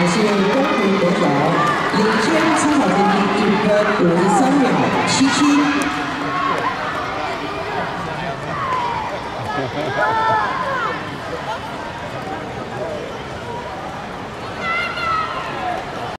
感谢光临本场领先参赛嘉宾一分五十三秒七七。